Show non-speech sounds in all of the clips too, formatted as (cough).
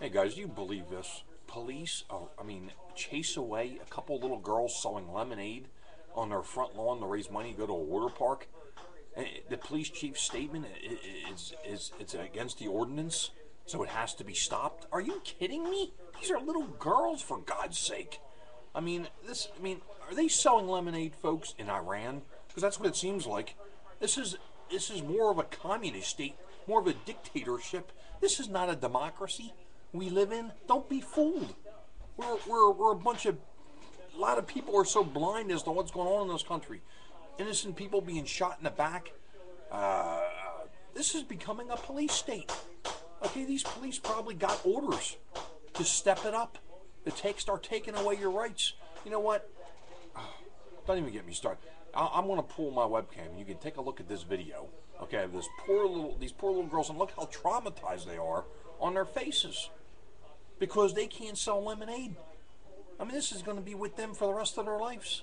Hey guys, do you believe this? Police, uh, I mean, chase away a couple little girls selling lemonade on their front lawn to raise money to go to a water park. And the police chief's statement is is it's against the ordinance, so it has to be stopped. Are you kidding me? These are little girls, for God's sake. I mean, this. I mean, are they selling lemonade, folks, in Iran? Because that's what it seems like. This is this is more of a communist state, more of a dictatorship. This is not a democracy we live in. Don't be fooled. We're, we're, we're a bunch of, a lot of people are so blind as to what's going on in this country. Innocent people being shot in the back. Uh, this is becoming a police state. Okay, these police probably got orders to step it up, to take, start taking away your rights. You know what? (sighs) Don't even get me started. I'm going to pull my webcam. You can take a look at this video. Okay, this poor little, these poor little girls, and look how traumatized they are on their faces because they can't sell lemonade. I mean, this is going to be with them for the rest of their lives.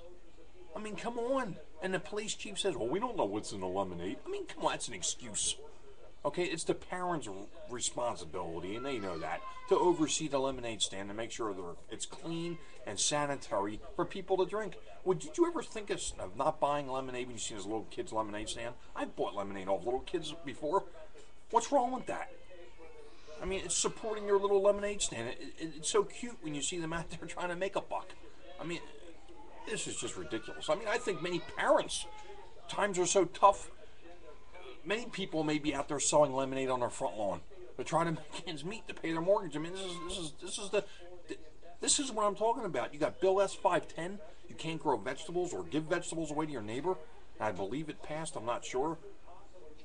I mean, come on. And the police chief says, well, we don't know what's in the lemonade. I mean, come on, that's an excuse. Okay, it's the parents' responsibility, and they know that, to oversee the lemonade stand and make sure that it's clean and sanitary for people to drink. Well, did you ever think of, of not buying lemonade when you see this little kid's lemonade stand? I've bought lemonade off little kids before. What's wrong with that? I mean, it's supporting your little lemonade stand. It, it, it's so cute when you see them out there (laughs) trying to make a buck. I mean, this is just ridiculous. I mean, I think many parents, times are so tough. Many people may be out there selling lemonade on their front lawn. They're trying to (laughs) make ends meet to pay their mortgage. I mean, this is this is this is the this is what I'm talking about. You got Bill S five ten. You can't grow vegetables or give vegetables away to your neighbor. I believe it passed. I'm not sure.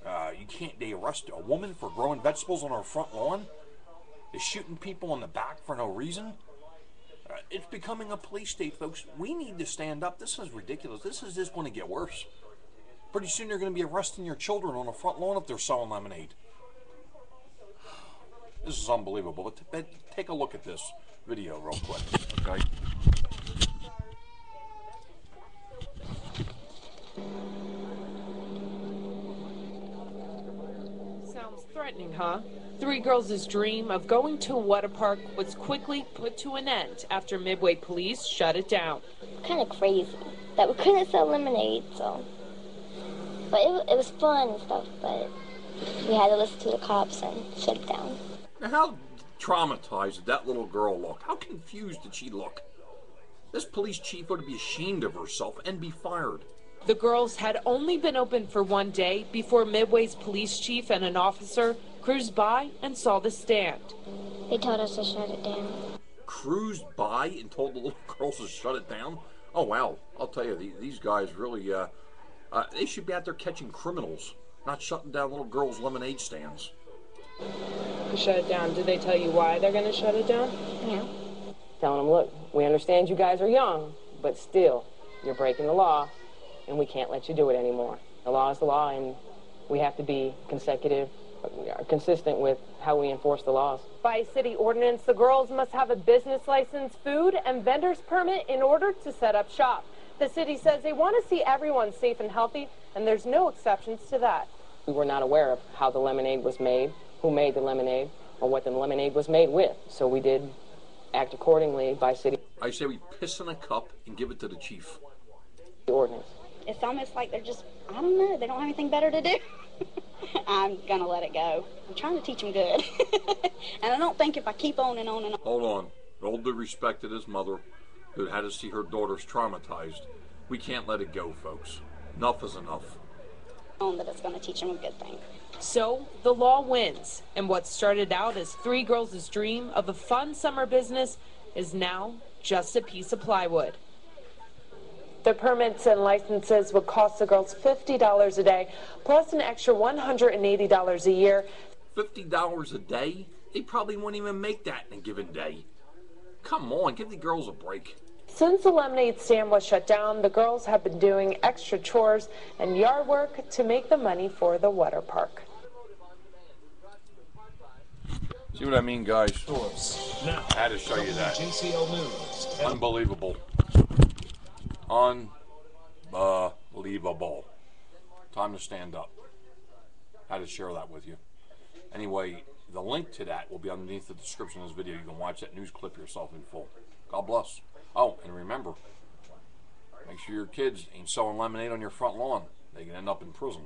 Uh, you can't. They arrest a woman for growing vegetables on her front lawn. They're shooting people in the back for no reason. Uh, it's becoming a police state, folks. We need to stand up. This is ridiculous. This is just going to get worse. Pretty soon you're going to be arresting your children on the front lawn if they're selling lemonade. This is unbelievable. But, but take a look at this video real quick, okay? Sounds threatening, huh? Three girls' dream of going to a water park was quickly put to an end after Midway police shut it down. Kind of crazy that we couldn't sell lemonade, so. But it, it was fun and stuff, but we had to listen to the cops and shut it down. Now, how traumatized did that little girl look? How confused did she look? This police chief ought to be ashamed of herself and be fired. The girls had only been open for one day before Midway's police chief and an officer cruised by and saw the stand. They told us to shut it down. Cruised by and told the little (laughs) girls to shut it down? Oh, wow. I'll tell you, these guys really, uh, uh, they should be out there catching criminals, not shutting down little girls' lemonade stands. Shut it down. Did they tell you why they're going to shut it down? Yeah. Telling them, look, we understand you guys are young, but still, you're breaking the law and we can't let you do it anymore. The law is the law, and we have to be consecutive, uh, consistent with how we enforce the laws. By city ordinance, the girls must have a business license, food, and vendor's permit in order to set up shop. The city says they want to see everyone safe and healthy, and there's no exceptions to that. We were not aware of how the lemonade was made, who made the lemonade, or what the lemonade was made with. So we did act accordingly by city. I say we piss in a cup and give it to the chief. The ordinance it's almost like they're just, I don't know, they don't have anything better to do. (laughs) I'm going to let it go. I'm trying to teach them good. (laughs) and I don't think if I keep on and on and on. Hold on. With all due respect to this mother who had to see her daughters traumatized, we can't let it go, folks. Enough is enough. On that it's going to teach them a good thing. So the law wins, and what started out as three girls' dream of a fun summer business is now just a piece of plywood. The permits and licenses would cost the girls $50 a day, plus an extra $180 a year. $50 a day? They probably won't even make that in a given day. Come on, give the girls a break. Since the lemonade stand was shut down, the girls have been doing extra chores and yard work to make the money for the water park. See what I mean, guys? Now, I had to show you that. JCL News. Unbelievable. Unbelievable. Time to stand up. Had to share that with you. Anyway, The link to that will be underneath the description of this video. You can watch that news clip yourself in full. God bless. Oh, and remember, make sure your kids ain't selling lemonade on your front lawn. They can end up in prison.